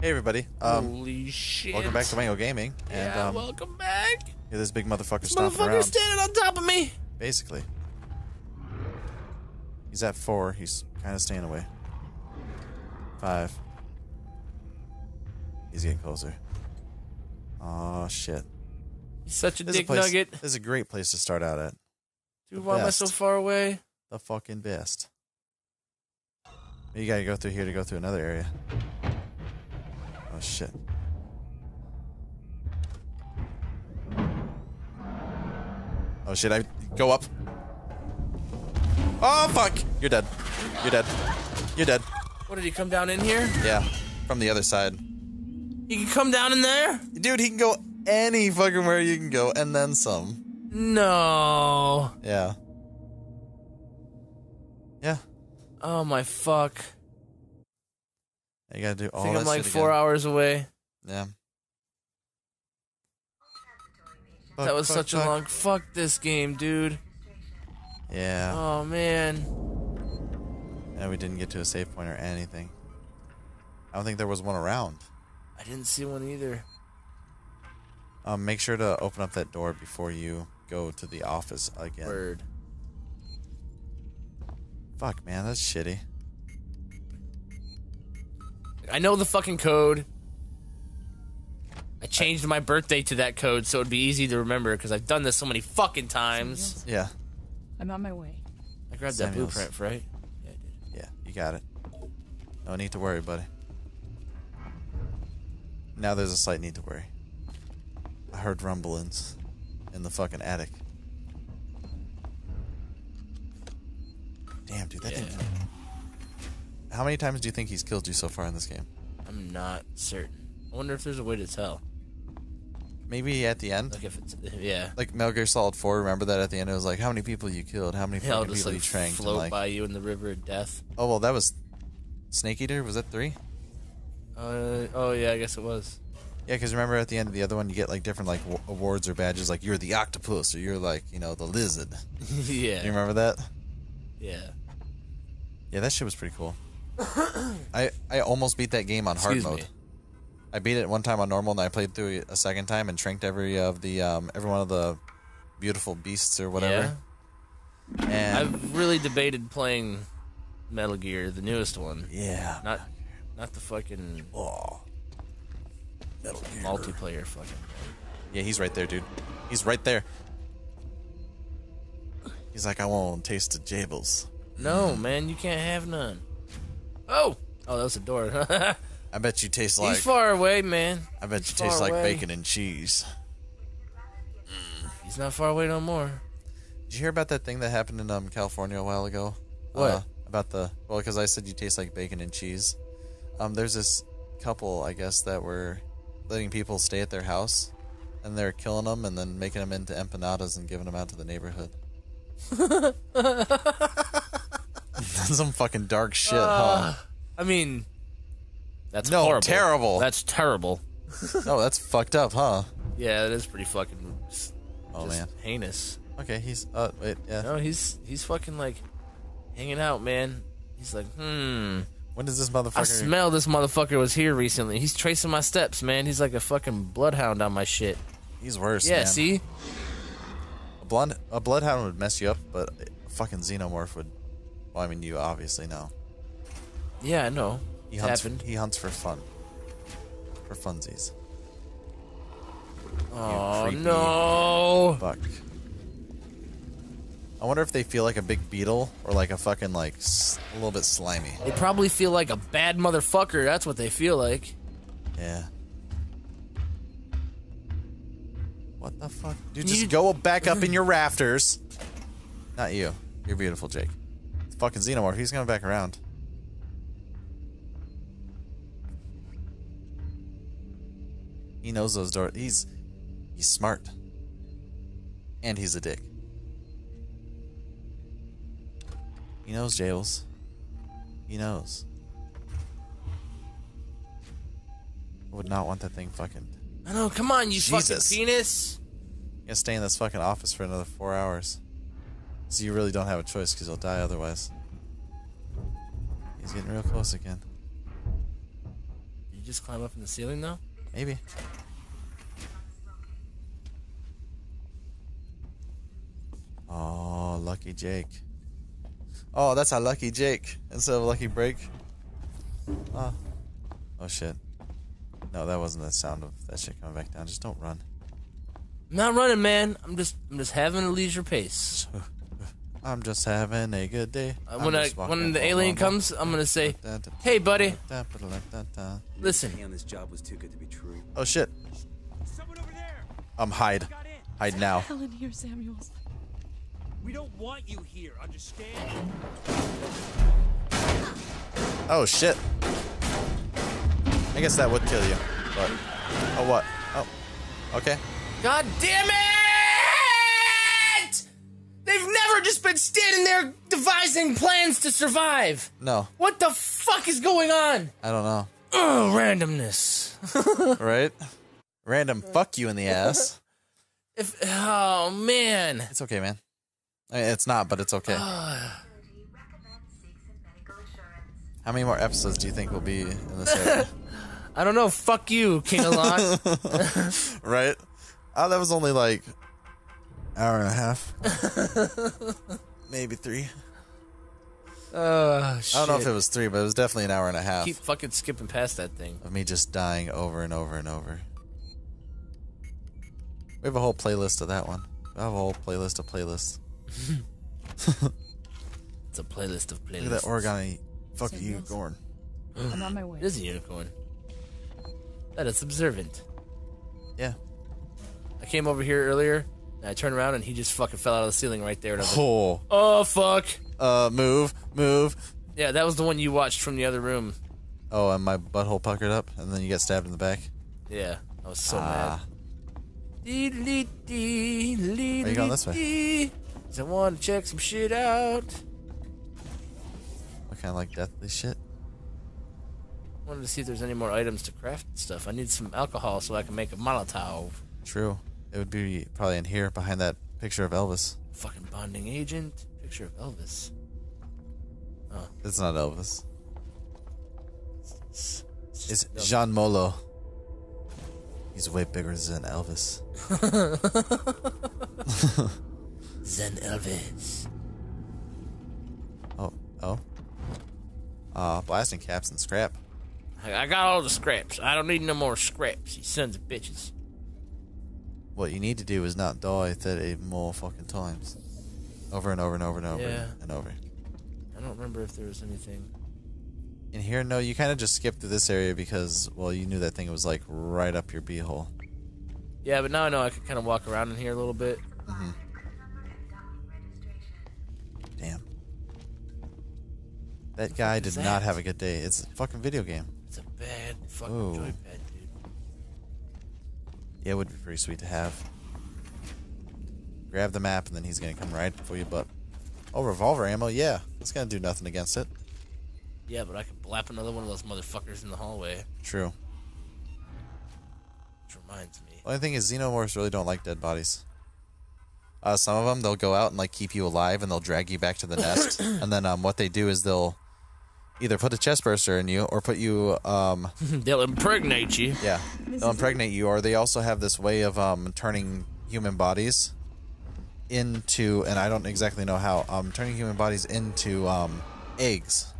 Hey everybody. Um, Holy shit. welcome back to Wangle Gaming. And yeah, um, welcome back. yeah, this big motherfucker This stomping motherfucker's around. standing on top of me. Basically. He's at four. He's kind of staying away. Five. He's getting closer. Oh shit. He's such a This is, a dick place, nugget. this is a great place to start out at. Dude, why am I so far away? The fucking best. You gotta go through here to go through another area. Oh shit. Oh shit, I go up. Oh fuck! You're dead. You're dead. You're dead. What did he come down in here? Yeah. From the other side. He can come down in there? Dude, he can go any fucking where you can go and then some. No. Yeah. Yeah. Oh my fuck. You gotta do I all think that I'm like four again. hours away. Yeah. that was fuck, such fuck. a long. Fuck this game, dude. Yeah. Oh man. And we didn't get to a save point or anything. I don't think there was one around. I didn't see one either. Um, make sure to open up that door before you go to the office again. Word. Fuck, man, that's shitty. I know the fucking code. I changed my birthday to that code so it'd be easy to remember because I've done this so many fucking times. Yeah, I'm on my way. I grabbed that blueprint, right? Yeah, I did. yeah, you got it. No need to worry, buddy. Now there's a slight need to worry. I heard rumblings in the fucking attic. Damn, dude, that Yeah. thing. How many times do you think he's killed you so far in this game? I'm not certain. I wonder if there's a way to tell. Maybe at the end? Like if it's yeah. like Metal Gear Solid 4, remember that at the end it was like how many people you killed, how many Yeah, I'll fucking just people like you tranked, float like by you in the river of death. oh well, that was Snake Eater. Was that three? Uh, oh yeah, I guess it was. Yeah, because remember at the end of the other one, you get like different like w- awards or badges, like you're the octopus or you're like you know the lizard. yeah. You remember that? Yeah. Yeah, that shit was pretty cool. I I almost beat that game on hard Excuse mode. me. I beat it one time on normal, and I played through it a second time and tranked every of the um every one of the beautiful beasts or whatever. And I've really debated playing Metal Gear, the newest one. yeah, Not not the fucking oh, Metal Gear. multiplayer fucking. Yeah, he's right there, dude. He's right there. He's like, I want to taste the jables. No, man, you can't have none. Oh! Oh, that was a door. I bet you taste like. He's far away, man. I bet he's you taste far like bacon and cheese. He's not far away no more. Did you hear about that thing that happened in um, California a while ago? What? Uh, about the well, because I said you taste like bacon and cheese. Um, there's this couple, I guess, that were letting people stay at their house, and they're killing them and then making them into empanadas and giving them out to the neighborhood. That's some fucking dark shit, huh? I mean, that's No, horrible. terrible. That's terrible. Oh, that's fucked up, huh? Yeah, it is pretty fucking s- Oh just man. heinous. Okay, he's uh wait, yeah. No, he's he's fucking like hanging out, man. He's like, hmm. When does this motherfucker I smell this motherfucker was here recently. He's tracing my steps, man. He's like a fucking bloodhound on my shit. He's worse. Yeah, man. see? A blood a bloodhound would mess you up, but a fucking xenomorph would. Well, I mean, you obviously know. Yeah, I know. He It hunts. happened. He hunts for fun. For funsies. Oh no! Fuck. I wonder if they feel like a big beetle or like a fucking like s- a little bit slimy. They probably feel like a bad motherfucker. That's what they feel like. Yeah. What the fuck? Dude, You- just go back up in your rafters. Not you. You're beautiful, Jake. Fucking xenomorph. He's coming back around. He knows those doors. He's he's smart. And he's a dick. He knows jails. He knows. I would not want that thing fucking. I know. Come on, you Jesus. fucking penis. You gotta stay in this fucking office for another four hours. So you really don't have a choice because you'll die otherwise. He's getting real close again. You're just climb up in the ceiling though? Maybe. Oh, lucky Jake. Oh, that's a lucky Jake instead of lucky break. Oh. Oh shit. No, that wasn't the sound of that shit coming back down. Just don't run. I'm not running, man. I'm just I'm just having a leisure pace. I'm just having a good day. Uh, I'm when I when the alien comes, I'm gonna say, Da, da, "Hey, buddy, listen. Man, this job was too good to be true. Oh shit. Someone over there! Um, hide. Got in! Hide now. Helen here, Samuels. We don't want you here, understand? Oh shit. I guess that would kill you. But oh what? Oh. Okay. God damn it! Standing there devising plans to survive. No. What the fuck is going on? I don't know. Oh, randomness. Right? Random fuck you in the ass. If oh man, It's okay, man. I mean, it's not, but it's okay. How many more episodes do you think will be in this area? I don't know. Fuck you, King Alon. right? Oh, that was only like hour and a half. Maybe three. uh, I don't know if it was three, but it was definitely an hour and a half Keep fucking skipping past that thing. of me just dying over and over and over. We have a whole playlist of that one. We have a whole playlist of playlists. It's a playlist of playlists. Look at that origami fuck Samuels. unicorn. I'm on my way. It is a unicorn. That is observant. Yeah. I came over here earlier, and I turned around, and he just fucking fell out of the ceiling right there. And I was like, Oh. oh fuck. Uh, move, move. Yeah, that was the one you watched from the other room. Oh, and my butthole puckered up, and then you get stabbed in the back. Yeah, I was so Ah. mad. Dee, dee, dee, dee, Where you going this way? I want to check some shit out. What kind of like deathly shit? Wanted to see if there's any more items to craft and stuff. I need some alcohol so I can make a Molotov. True. It would be probably in here behind that picture of Elvis. Fucking bonding agent. Picture of Elvis. Oh. It's not Elvis. It's, It's Elvis. Jean Molo. He's way bigger than Elvis. Zen Elvis. Oh, oh. Uh, blasting caps and scrap. I, I got all the scraps. I don't need no more scraps, you sons of bitches. What you need to do is not die 30 more fucking times. Over and over and over and over Yeah. and over. I don't remember if there was anything. In here, no, you kind of just skipped through this area because, well, you knew that thing was like right up your beehole. Yeah, but now I know I can kind of walk around in here a little bit. Mm-hmm. Damn. That guy did is not have a good day. It's a fucking video game. It's a bad fucking Ooh. joypad. Yeah, it would be pretty sweet to have. Grab the map and then he's gonna come right for you, but oh, revolver ammo, yeah, it's gonna do nothing against it. Yeah, but I could blap another one of those motherfuckers in the hallway. True. Which reminds me. Only thing is, xenomorphs really don't like dead bodies. Uh, some of them they'll go out and like keep you alive and they'll drag you back to the nest, and then um, what they do is they'll either put a chest burster in you or put you um, They'll impregnate you. Yeah, they'll impregnate you, or they also have this way of um, turning human bodies into, and I don't exactly know how, um, turning human bodies into um, eggs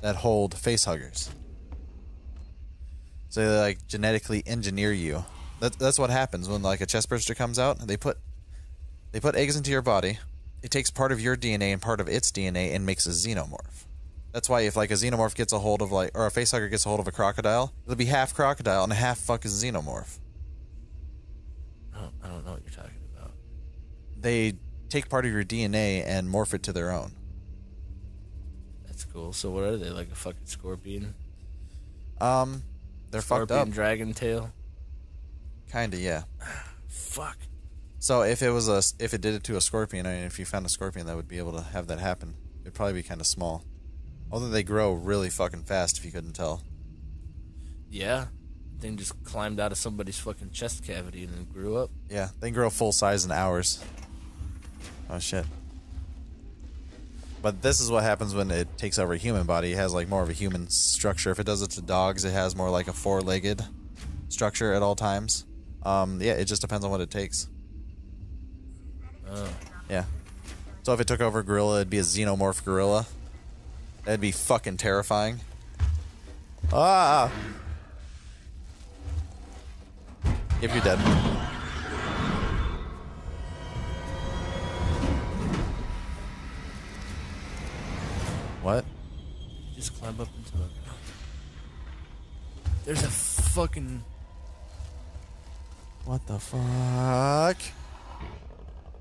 that hold face huggers. So they like genetically engineer you. That, that's what happens when like a chest burster comes out. They put they put eggs into your body. It takes part of your DNA and part of its DNA and makes a xenomorph. That's why if like a xenomorph gets a hold of like or a facehugger gets a hold of a crocodile, it'll be half crocodile and half fucking xenomorph. I don't, I don't know what you're talking about. They take part of your DNA and morph it to their own. That's cool. So what are they? Like a fucking scorpion? Um, they're fucked Scorpion up. dragon tail? Kinda, yeah. Fuck. So if it was a if it did it to a scorpion, I mean, if you found a scorpion that would be able to have that happen, it'd probably be kind of small. Although they grow really fucking fast, if you couldn't tell. Yeah. Thing just climbed out of somebody's fucking chest cavity and then grew up. Yeah, they grow full size in hours. Oh shit. But this is what happens when it takes over a human body. It has like more of a human structure. If it does it to dogs, it has more like a four-legged structure at all times. Um, yeah, it just depends on what it takes. Yeah. So if it took over a gorilla, it'd be a xenomorph gorilla. That'd be fucking terrifying. Ah! If you're dead. What? Just climb up into it. There's a fucking. What the fuck?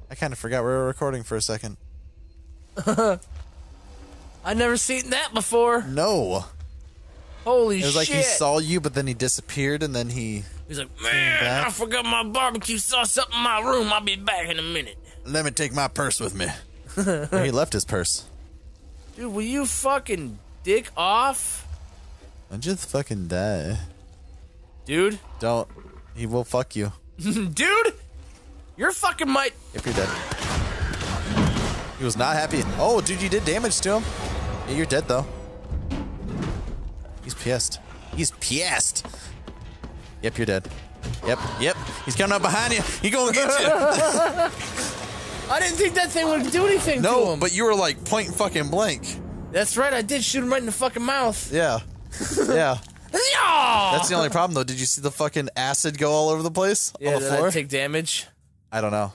I kind of forgot we were recording for a second. I never seen that before. No. Holy shit. It was like he saw you, but then he disappeared, and then he. He's like, man, back." I forgot my barbecue sauce up in my room. I'll be back in a minute. Let me take my purse with me. He left his purse. Dude, will you fucking dick off? Don't just fucking die. Dude? Don't. He will fuck you Dude? You're fucking might. if you're dead. He was not happy. Oh, dude, you did damage to him. Yeah, you're dead though. He's pissed. He's pissed. Yep, you're dead. Yep, yep. He's coming up behind you. He gonna get you. I didn't think that thing would do anything to no, him. but you were like point fucking blank. That's right, I did shoot him right in the fucking mouth. Yeah. Yeah. Yeah! That's the only problem though. Did you see the fucking acid go all over the place yeah, on the did floor? I take damage? I don't know.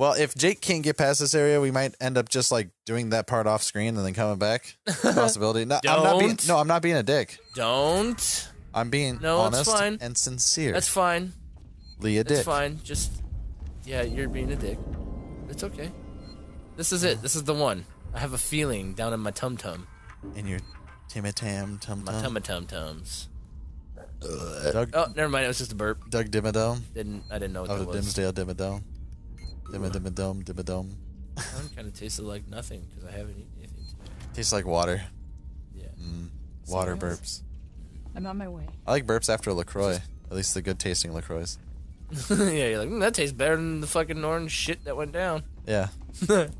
Well, if Jake can't get past this area, we might end up just like doing that part off screen and then coming back. Possibility. No, I'm not being. Don't. No, I'm not being a dick. Don't. I'm being No, it's honest fine. and sincere. That's fine. Leah It's Dick. fine. Just yeah, you're being a dick. It's okay. This is it. This is the one. I have a feeling down in my tum tum, In your timitam tum my tum. tum tum tums. Doug, Oh, never mind. It was just a burp. Doug Dimmadome. Didn't I didn't know what Oh, that the was. Dimsdale Dimmadome. Dimmadome Dimmadome. Mine kind of tasted like nothing because I haven't eaten anything today. Tastes like water. Yeah. Water Serious? burps. I'm on my way. I like burps after LaCroix. At least the good tasting LaCroix. yeah, you're like mm, that tastes better than the fucking orange shit that went down. Yeah. then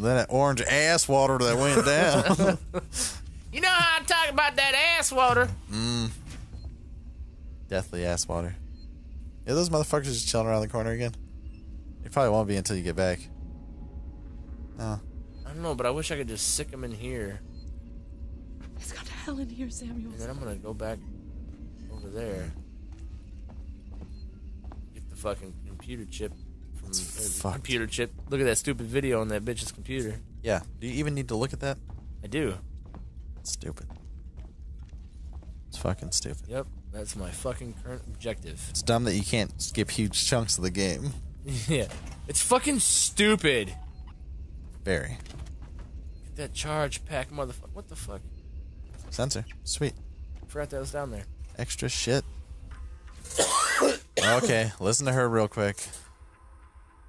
that orange ass water that went down. You know how I talk about that ass water? Deathly ass water. Yeah, those motherfuckers just chilling around the corner again. It probably won't be until you get back. No. I don't know, but I wish I could just sick him in here, It's got hell in here, Samuel. and then I'm gonna go back over there. Get the fucking computer chip from It's or the computer chip. Look at that stupid video on that bitch's computer. Yeah. Do you even need to look at that? I do. It's stupid. It's fucking stupid. Yep, that's my fucking current objective. It's dumb that you can't skip huge chunks of the game. yeah, it's fucking stupid. Very. Get that charge pack, motherfucker. What the fuck? Sensor. Sweet. Forgot that was down there. Extra shit. okay, listen to her real quick.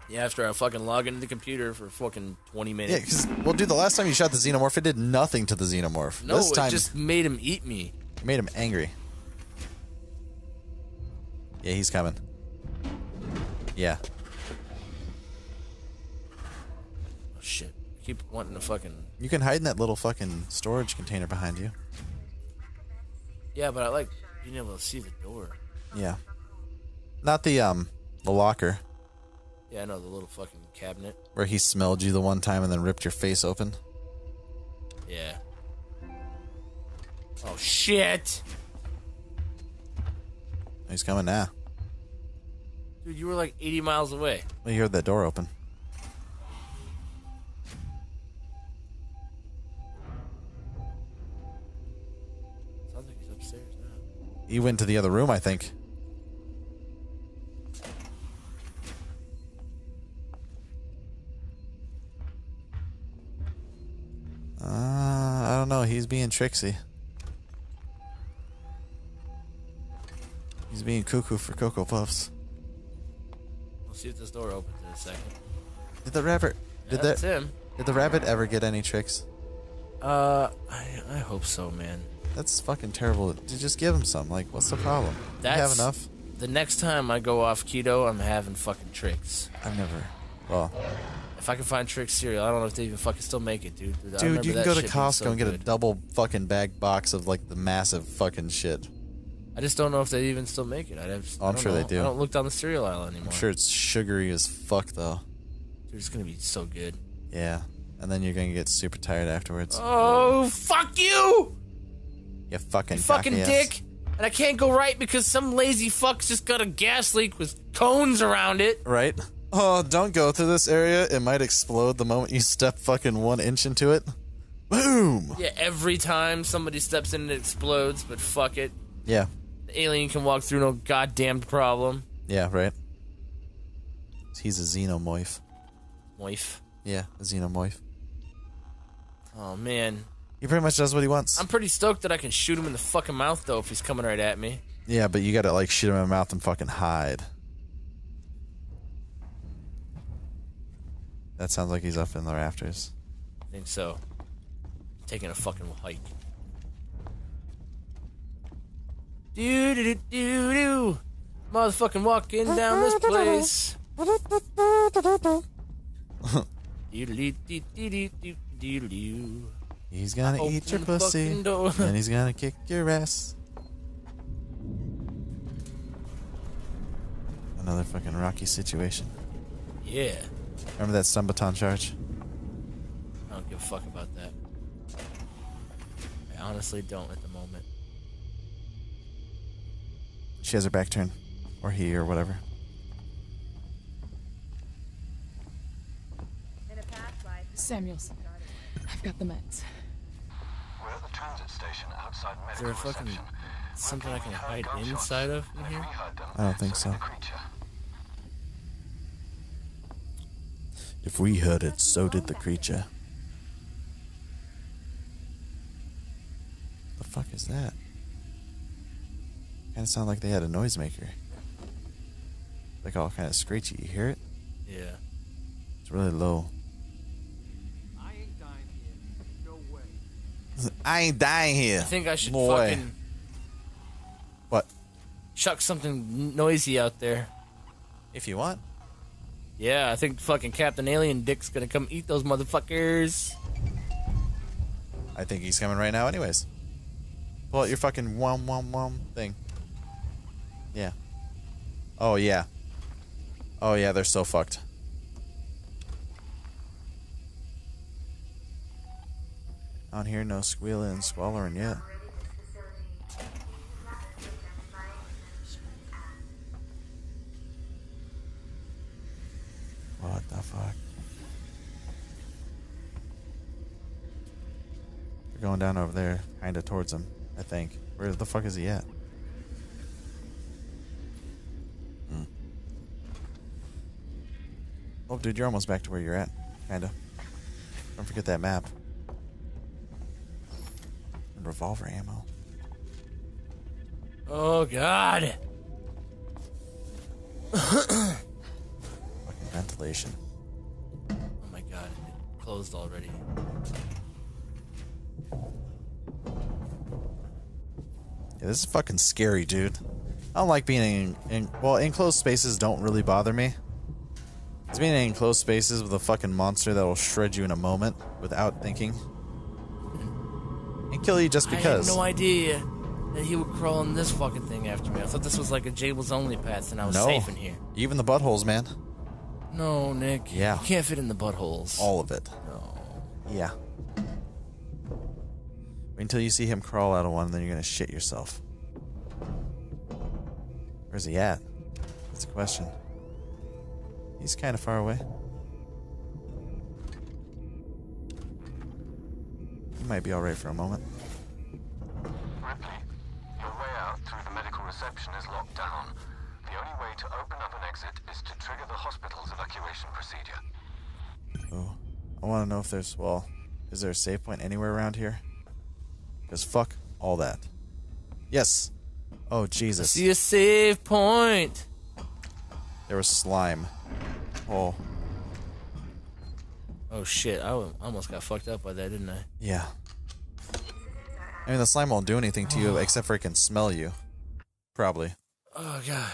Yeah, after I fucking log into the computer for fucking 20 Yeah, minutes. because, well, dude, the last time you shot the xenomorph, it did nothing to the xenomorph. no, this time, it just made him eat me. it made him angry. Yeah, he's coming. Yeah. Shit. Keep wanting to fucking. You can hide in that little fucking storage container behind you. Yeah, but I like being able to see the door. Yeah. Not the, um, the locker Yeah, I know the little fucking cabinet. where he smelled you the one time and then ripped your face open. Yeah. Oh shit, He's coming now. dude, you were like 80 miles away. Well, you heard that door open. He went to the other room, I think. Uh, I don't know. He's being tricksy. He's being cuckoo for Cocoa Puffs. We'll see if this door opens in a second. Did the rabbit? Yeah, Did that? him. Did the rabbit ever get any Trix? Uh, I, I hope so, man. That's fucking terrible. Just give him some. Like, what's the problem? you have enough. The next time I go off keto, I'm having fucking Trix. I've never. Well, If I can find Trix cereal, I don't know if they even fucking still make it, dude. Dude, Dude, you can go to Costco so and get a double fucking bag box of like the massive fucking shit. I just don't know if they even still make it. I'd have, Oh, I sure they do. I don't look down the cereal aisle anymore. I'm sure it's sugary as fuck though. Dude, it's gonna be so good. Yeah. And then you're gonna get super tired afterwards. Oh, fuck you! You fucking You fucking dick! And I can't go right because some lazy fuck's just got a gas leak with cones around it. Right? Oh, don't go through this area. It might explode the moment you step fucking one inch into it. Boom! Yeah, every time somebody steps in, it explodes, but fuck it. Yeah. The alien can walk through no goddamn problem. Yeah, right? He's a xenomorph. Moif? Yeah, a xenomorph. Oh, man. He pretty much does what he wants. I'm pretty stoked that I can shoot him in the fucking mouth, though, if he's coming right at me. yeah, but you gotta like shoot him in the mouth and fucking hide. That sounds like he's up in the rafters. I think so. Taking a fucking hike. Do do do do do. Motherfucking walking down this place. Doodly-dee-dee-dee-dee-dee-dee. He's gonna Open eat your pussy, and he's gonna kick your ass. Another fucking rocky situation. Yeah. Remember that stun baton charge? I don't give a fuck about that. I honestly don't at the moment. She has her back turned, or he, or whatever. In a past life, Samuels, I've got the meds. We're at the transit station outside Is there a fucking reception. something I can hide inside of in here? we heard them, I don't think so did so. the creature. If we heard it, so did the creature. The fuck is that? Kind of sound like they had a noisemaker. Like all kind of screechy. You hear it? Yeah. It's really low. I ain't dying here. No way. I ain't dying here. I think I should Boy. fucking What? chuck something noisy out there. If you want. Yeah, I think fucking Captain Alien Dick's gonna come eat those motherfuckers. I think he's coming right now, anyways. Pull out your fucking wom wom wom thing. Yeah. Oh yeah. Oh yeah, they're so fucked. On here, no squealing and squalling yet. What the fuck? They're going down over there, kinda towards him, I think. Where the fuck is he at? Hmm. Oh, dude, you're almost back to where you're at. Kinda. Don't forget that map. Revolver ammo. Oh god. Fucking ventilation. Oh my god, it closed already. Yeah, this is fucking scary, dude. I don't like being in, in well, enclosed spaces don't really bother me. It's being in enclosed spaces with a fucking monster that will shred you in a moment without thinking. And kill you just because. I had no idea that he would crawl in this fucking thing after me. I thought this was like a Jables only path and I was No. safe in here. Even the buttholes, man. No, Nick. Yeah. You can't fit in the buttholes. All of it. No. Yeah. Wait until you see him crawl out of one, then you're gonna shit yourself. Where's he at? That's a question. He's kind of far away. Might be alright for a moment. Ripley, your way out through the medical reception is locked down. The only way to open up an exit is to trigger the hospital's evacuation procedure. Oh, I want to know if there's well, is there a save point anywhere around here? Because fuck all that. Yes. Oh Jesus. See a save point. There was slime. Oh Oh shit, I almost got fucked up by that, didn't I? yeah. I mean, the slime won't do anything to you except for it can smell you. Probably. Oh god.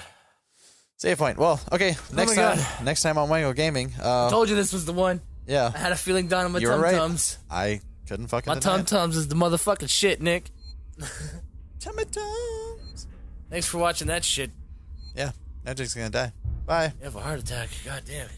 Save point. Well, okay. Next Oh time, God. next time on Wangle Gaming. Uh, Told you this was the one. Yeah. I had a feeling down in my you were right. tums. I couldn't fucking. My tum tums is the motherfucking shit, Nick. Tummy tums. Thanks for watching that shit. Yeah, Magic's gonna die. Bye. You have a heart attack. God damn it.